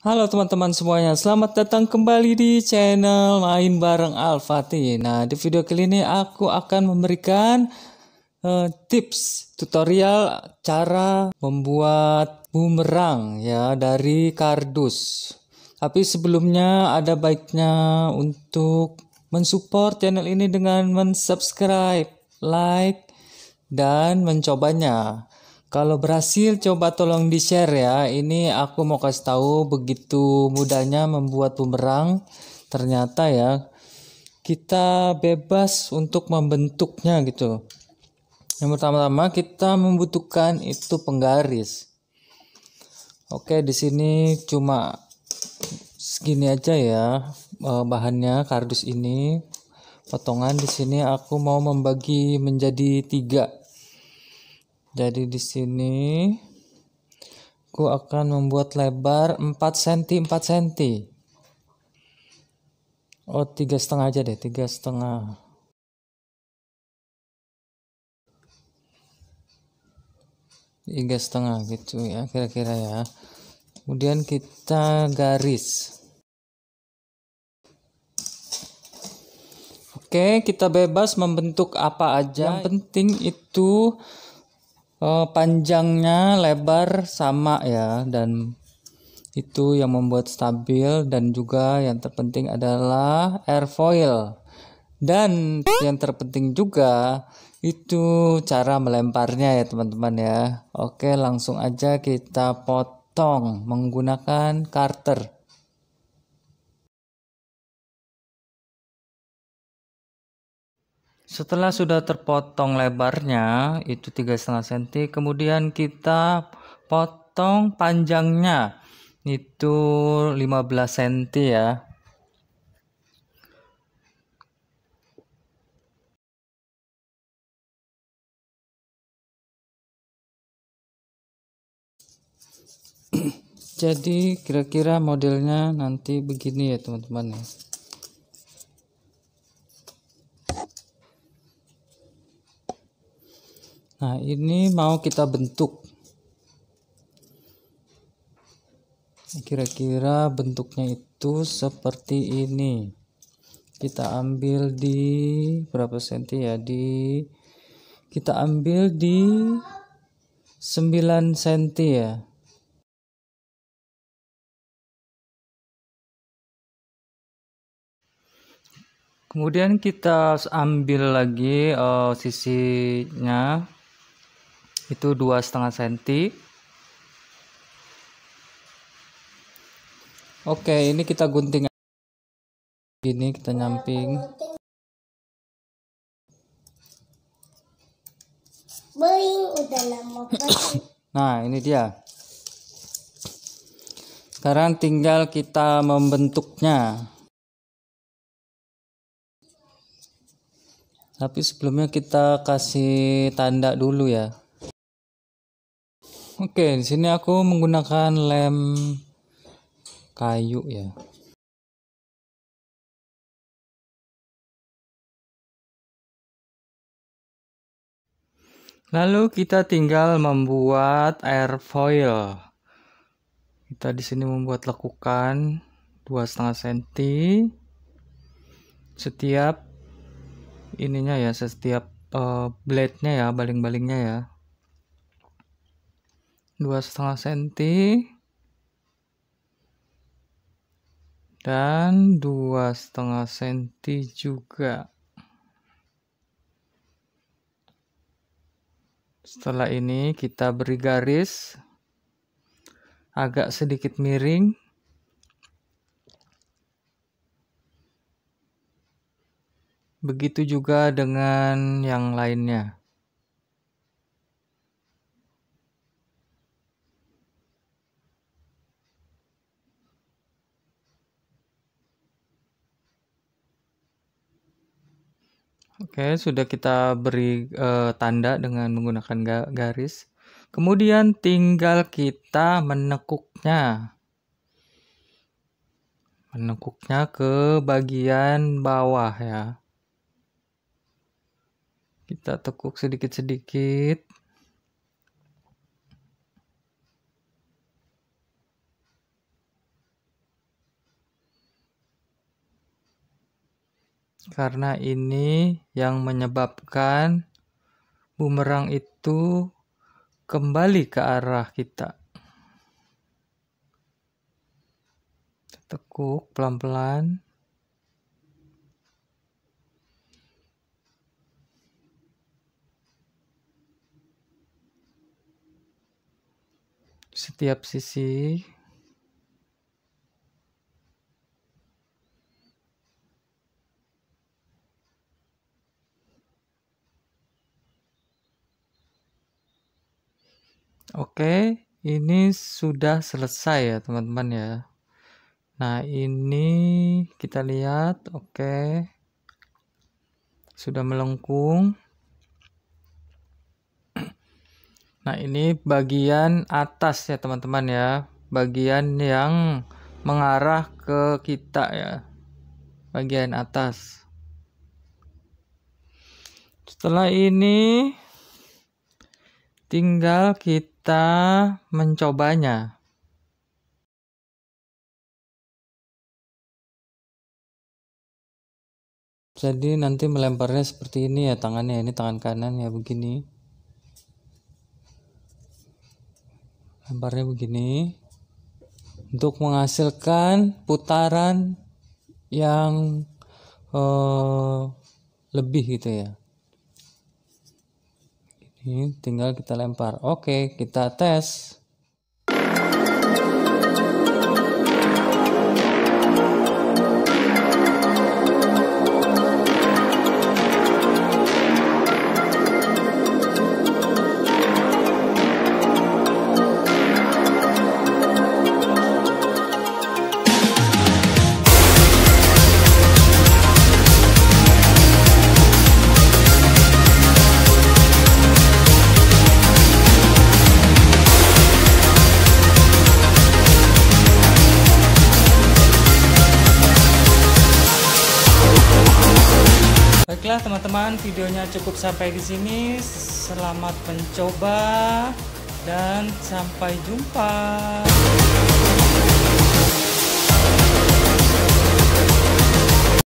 Halo teman-teman semuanya, selamat datang kembali di channel Main Bareng Alfati. Nah, di video kali ini aku akan memberikan uh, tips tutorial cara membuat bumerang ya dari kardus. Tapi sebelumnya ada baiknya untuk mensupport channel ini dengan mensubscribe, like, dan mencobanya. Kalau berhasil coba tolong di-share ya. Ini aku mau kasih tahu begitu mudahnya membuat bumerang. Ternyata ya kita bebas untuk membentuknya gitu. Yang pertama-tama kita membutuhkan itu penggaris. Oke, di sini cuma segini aja ya eh, bahannya kardus ini. Potongan di sini aku mau membagi menjadi tiga jadi di sini aku akan membuat lebar 4 cm 4 cm. Oh, tiga setengah aja deh, tiga setengah. Tiga setengah gitu ya, kira-kira ya. Kemudian kita garis. Oke, kita bebas membentuk apa aja. Yang penting itu uh, panjangnya lebar sama ya dan itu yang membuat stabil dan juga yang terpenting adalah airfoil. Dan yang terpenting juga itu cara melemparnya ya teman-teman ya. Oke langsung aja kita potong menggunakan karter Setelah sudah terpotong lebarnya itu tiga setengah cm, kemudian kita potong panjangnya itu 15 cm ya. Jadi kira-kira modelnya nanti begini ya teman-teman ya. Nah, ini mau kita bentuk. Kira-kira bentuknya itu seperti ini. Kita ambil di berapa senti ya? Di kita ambil di 9 senti ya. Kemudian kita ambil lagi uh, sisinya itu dua setengah senti. Oke ini kita gunting ini kita nyamping. Nah ini dia. Sekarang tinggal kita membentuknya. Tapi sebelumnya kita kasih tanda dulu ya Oke, di sini aku menggunakan lem kayu ya. Lalu kita tinggal membuat airfoil. Kita di sini membuat lekukan dua setengah senti setiap ininya ya, setiap uh, blade-nya ya, baling-balingnya ya dua setengah senti. Dan dua setengah senti juga. Setelah ini kita beri garis. Agak sedikit miring. Begitu juga dengan yang lainnya Oke, sudah kita beri uh, tanda dengan menggunakan garis. Kemudian tinggal kita menekuknya. Menekuknya ke bagian bawah ya. Kita tekuk sedikit-sedikit. Karena ini yang menyebabkan bumerang itu kembali ke arah kita. Tekuk pelan-pelan. Setiap sisi Oke, ini sudah selesai ya teman-teman ya. Nah ini kita lihat, oke, sudah melengkung. Nah ini bagian atas ya teman-teman ya, bagian yang mengarah ke kita ya, bagian atas. Setelah ini tinggal kita kita mencobanya. Jadi nanti melemparnya seperti ini ya tangannya, ini tangan kanan ya begini. Lemparnya begini. Untuk menghasilkan putaran yang uh, lebih gitu ya ini tinggal kita lempar. Oke kita tes Baiklah teman-teman, videonya cukup sampai di sini. Selamat mencoba dan sampai jumpa.